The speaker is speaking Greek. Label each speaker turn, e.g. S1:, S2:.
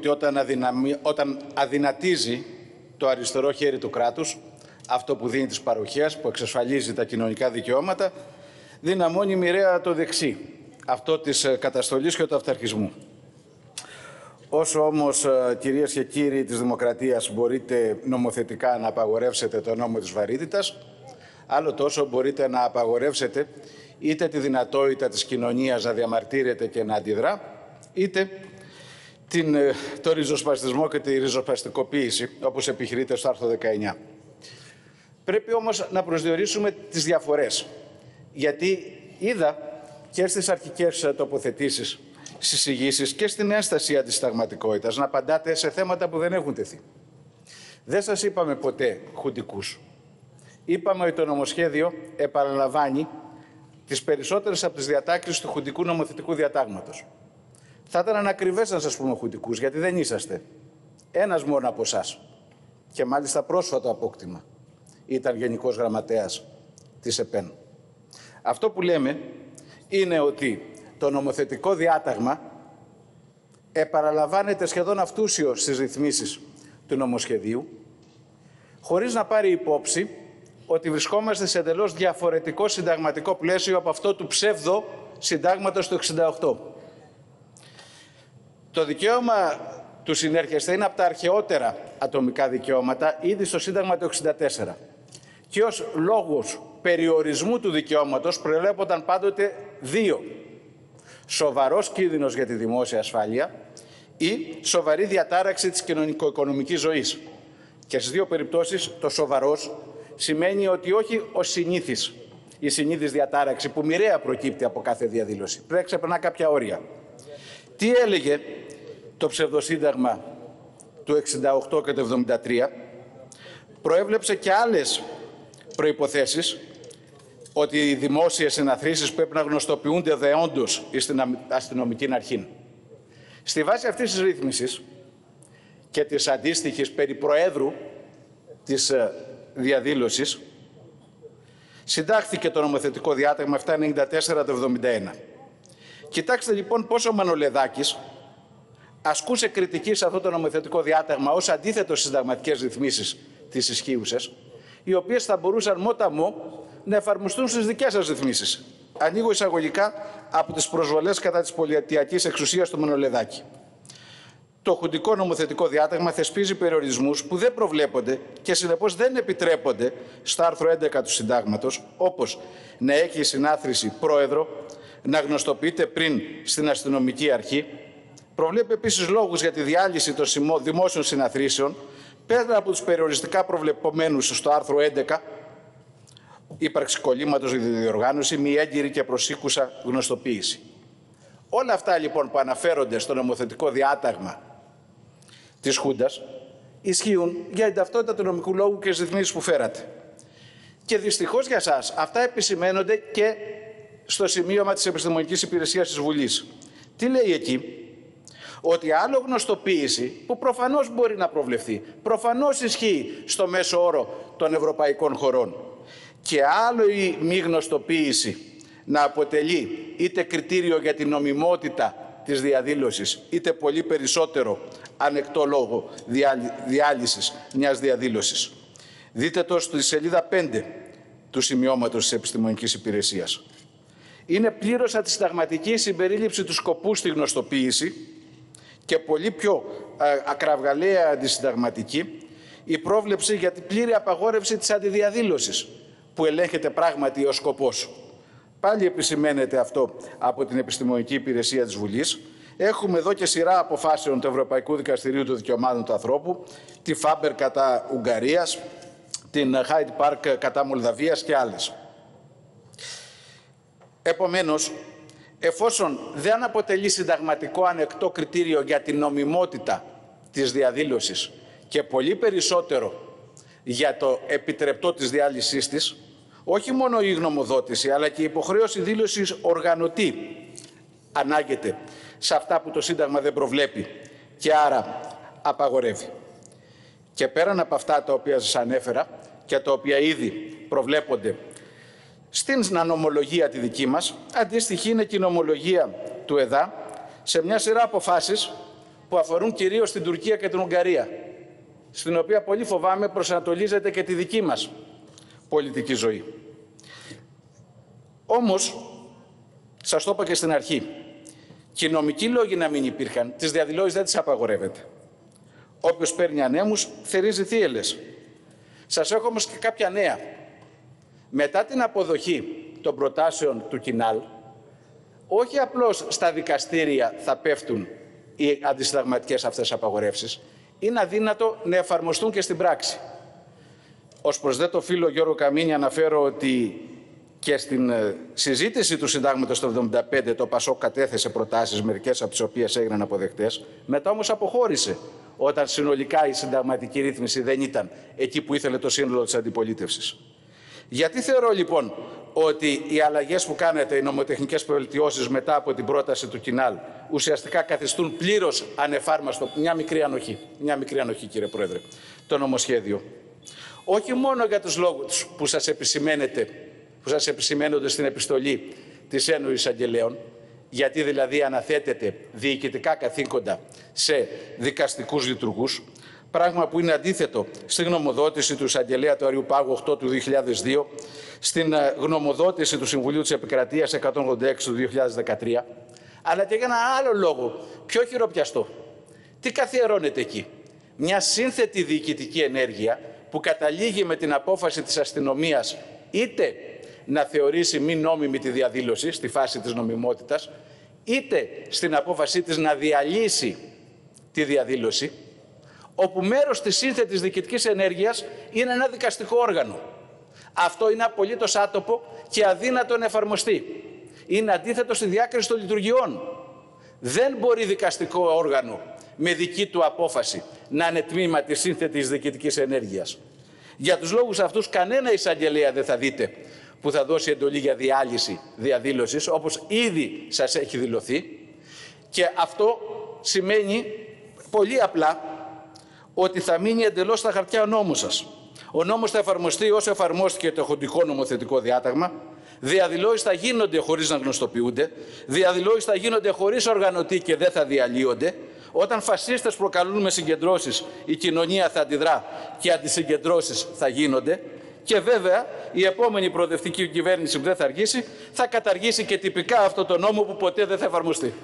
S1: ότι όταν, αδυναμει... όταν αδυνατίζει το αριστερό χέρι του κράτους, αυτό που δίνει τις παροχές, που εξασφαλίζει τα κοινωνικά δικαιώματα, δυναμώνει μοιραία το δεξί, αυτό της ε, καταστολής και του αυταρχισμού. Όσο όμως, ε, κυρίες και κύριοι της Δημοκρατίας, μπορείτε νομοθετικά να απαγορεύσετε το νόμο της βαρύτητας, άλλο τόσο μπορείτε να απαγορεύσετε είτε τη δυνατότητα της κοινωνίας να διαμαρτύρεται και να αντιδρά, είτε την, ε, το ριζοσπαστισμό και τη ριζοσπαστικοποίηση, όπως επιχειρείται στο άρθρο 19. Πρέπει όμως να προσδιορίσουμε τις διαφορές, γιατί είδα και στις αρχικές τοποθετήσεις, στις εισηγήσεις και στην ένσταση αντισταγματικότητας να απαντάτε σε θέματα που δεν έχουν τεθεί. Δεν σας είπαμε ποτέ χουντικούς. Είπαμε ότι το νομοσχέδιο επαναλαμβάνει τις περισσότερες από τις διατάξεις του χουντικού νομοθετικού διατάγματος. Θα ήταν ανακριβές να σας πούμε χουντικούς, γιατί δεν είσαστε. Ένας μόνο από εσάς. Και μάλιστα πρόσφατο απόκτημα. Ήταν Γενικός Γραμματέας της ΕΠΕΝ. Αυτό που λέμε είναι ότι το νομοθετικό διάταγμα επαναλαμβάνεται σχεδόν αυτούσιος στις ρυθμίσεις του νομοσχεδίου, χωρίς να πάρει υπόψη ότι βρισκόμαστε σε εντελώς διαφορετικό συνταγματικό πλαίσιο από αυτό του ψεύδο συντάγματος του 68. Το δικαίωμα του συνέρχεστε είναι από τα αρχαιότερα ατομικά δικαιώματα ήδη στο Σύνταγμα του 64. Και ως λόγος περιορισμού του δικαιώματος προελέπονταν πάντοτε δύο. Σοβαρός κίνδυνος για τη δημόσια ασφάλεια ή σοβαρή διατάραξη της κοινωνικο-οικονομικής ζωής. Και στις δύο περιπτώσεις το σοβαρός σημαίνει ότι όχι ο συνήθις, η συνήθις διατάραξη που μοιραία προκύπτει από κάθε διαδήλωση. Πρέπει να ξεπερνά κάποια όρια. Τι έλεγε το ψευδοσύνταγμα του 68 και του 73, προέβλεψε και άλλες προϋποθέσεις ότι οι δημόσιες συναθρήσεις πρέπει να γνωστοποιούνται δεόντως στην αστυνομική αρχή. Στη βάση αυτής της ρύθμισης και της αντίστοιχης περί Προέδρου της ε, διαδήλωσης συντάχθηκε το νομοθετικό διάταγμα 794 το 71. Κοιτάξτε λοιπόν πόσο ο Μανολεδάκης ασκούσε κριτική σε αυτό το νομοθετικό διάταγμα ως αντίθετο στις συνταγματικές ρυθμίσεις της ισχύουσες, οι οποίες θα μπορούσαν μόταμο να εφαρμοστούν στις δικές σας ρυθμίσεις. Ανοίγω εισαγωγικά από τις προσβολές κατά της πολιατιακής εξουσίας του Μανολεδάκη το χουντικό νομοθετικό διάταγμα θεσπίζει περιορισμούς που δεν προβλέπονται και συνεπώς δεν επιτρέπονται στο άρθρο 11 του Συντάγματος, όπως να έχει συνάθρηση πρόεδρο, να γνωστοποιείται πριν στην αστυνομική αρχή. Προβλέπει επίσης λόγους για τη διάλυση των δημόσιων συναθρήσεων, πέρα από τους περιοριστικά προβλεπωμένου στο άρθρο 11, ύπαρξη κολλήματος για τη διοργάνωση, μη έγκυρη και προσήκουσα γνωστοποίηση. Όλα αυτά λοιπόν που αναφέρονται στο νομοθετικό διάταγμα της Χούντας ισχύουν για την ταυτότητα του νομικού λόγου και τις ρυθμίσεις που φέρατε. Και δυστυχώς για σας αυτά επισημαίνονται και στο σημείωμα της Επιστημονικής Υπηρεσίας της Βουλής. Τι λέει εκεί, ότι άλλο γνωστοποίηση, που προφανώς μπορεί να προβλεφθεί, προφανώς ισχύει στο μέσο όρο των ευρωπαϊκών χωρών, και άλλο η μη γνωστοποίηση να αποτελεί είτε κριτήριο για την νομιμότητα της διαδήλωσης, είτε πολύ περισσότερο ανεκτό λόγο διάλυσης μιας διαδήλωσης. Δείτε το στη σελίδα 5 του σημειώματος της Επιστημονικής Υπηρεσίας. Είναι πλήρως αντισταγματική η συμπερίληψη του σκοπού στη γνωστοποίηση και πολύ πιο ακραυγαλαία αντισυνταγματική η πρόβλεψη για την πλήρη απαγόρευση της αντιδιαδήλωσης που ελέγχεται πράγματι ο σκοπός. Πάλι επισημαίνεται αυτό από την Επιστημονική Υπηρεσία της Βουλής Έχουμε εδώ και σειρά αποφάσεων του Ευρωπαϊκού Δικαστηρίου των Δικαιωμάτων του Ανθρώπου, τη Φάμπερ κατά Ουγγαρίας, την Χάιντ Πάρκ κατά Μολδαβίας και άλλες. Επομένως, εφόσον δεν αποτελεί συνταγματικό ανεκτό κριτήριο για την νομιμότητα της διαδήλωσης και πολύ περισσότερο για το επιτρεπτό της διάλυσής της, όχι μόνο η γνωμοδότηση, αλλά και η υποχρέωση δήλωσης οργανωτή ανάγεται σε αυτά που το Σύνταγμα δεν προβλέπει και άρα απαγορεύει. Και πέραν από αυτά τα οποία σας ανέφερα και τα οποία ήδη προβλέπονται στην νομολογία τη δική μας, αντίστοιχη είναι και η νομολογία του ΕΔΑ σε μια σειρά αποφάσεις που αφορούν κυρίως την Τουρκία και την Ουγγαρία, στην οποία πολύ φοβάμαι προσανατολίζεται και τη δική μας πολιτική ζωή. Όμως, σας το είπα και στην αρχή, και οι νομικοί λόγοι να μην υπήρχαν, τις διαδηλώσεις δεν τις απαγορεύεται. Όποιος παίρνει ανέμους, θερίζει θύελες. Σας έχω όμως και κάποια νέα. Μετά την αποδοχή των προτάσεων του Κινάλ, όχι απλώς στα δικαστήρια θα πέφτουν οι αντισυνταγματικές αυτές απαγορεύσεις, είναι αδύνατο να εφαρμοστούν και στην πράξη. Ως προς δε το φίλο Γιώργο Καμίνη αναφέρω ότι και στην ε, συζήτηση του συντάγματος το 1975 το ΠΑΣΟ κατέθεσε προτάσεις, μερικές από τις οποίες έγιναν αποδεκτές, μετά όμως αποχώρησε όταν συνολικά η συνταγματική ρύθμιση δεν ήταν εκεί που ήθελε το σύνολο της αντιπολίτευσης. Γιατί θεωρώ λοιπόν ότι οι αλλαγές που κάνετε, οι νομοτεχνικές βελτιώσεις μετά από την πρόταση του Κινάλ, ουσιαστικά καθιστούν πλήρως ανεφάρμαστο, μια μικρή ανοχή, μια μικρή ανοχή κύριε Πρόεδρε, το νομοσχέδιο. Όχι μόνο για τους λόγους που σας επισημαίνετε, που σας επισημαίνονται στην επιστολή της Ένωσης Αγγελέων, γιατί δηλαδή αναθέτεται διοικητικά καθήκοντα σε δικαστικούς λειτουργούς, πράγμα που είναι αντίθετο στη γνωμοδότηση του εισαγγελέα του Αριού Πάγου 8 του 2002, στην ε, γνωμοδότηση του Συμβουλίου της Επικρατείας 186 του 2013, αλλά και για ένα άλλο λόγο, πιο χειροπιαστό. Τι καθιερώνεται εκεί; Μια σύνθετη διοικητική ενέργεια που καταλήγει με την απόφαση της αστυνομίας είτε να θεωρήσει μη νόμιμη τη διαδήλωση στη φάση της νομιμότητας, είτε στην απόφασή της να διαλύσει τη διαδήλωση, όπου μέρος της σύνθετης διοικητικής ενέργειας είναι ένα δικαστικό όργανο. Αυτό είναι απολύτως άτοπο και αδύνατο να εφαρμοστεί. Είναι αντίθετο στη διάκριση των λειτουργιών. Δεν μπορεί δικαστικό όργανο με δική του απόφαση να είναι τμήμα της σύνθετης διοικητικής ενέργειας. Για τους λόγους αυτούς κανένα εισαγγελέα δεν θα δείτε που θα δώσει εντολή για διάλυση διαδήλωσης, όπως ήδη σας έχει δηλωθεί. Και αυτό σημαίνει πολύ απλά ότι θα μείνει εντελώς στα χαρτιά ο νόμος σας. Ο νόμος θα εφαρμοστεί όσο εφαρμόστηκε το χοντικό νομοθετικό διάταγμα, Διαδηλώσεις θα γίνονται χωρίς να γνωστοποιούνται, διαδηλώσεις θα γίνονται χωρίς οργανωτή και δεν θα διαλύονται. Όταν φασίστες προκαλούν με συγκεντρώσεις, η κοινωνία θα αντιδρά και αντισυγκεντρώσεις θα γίνονται. Και βέβαια η επόμενη προοδευτική κυβέρνηση που δεν θα αργήσει θα καταργήσει και τυπικά αυτό το νόμο που ποτέ δεν θα εφαρμοστεί.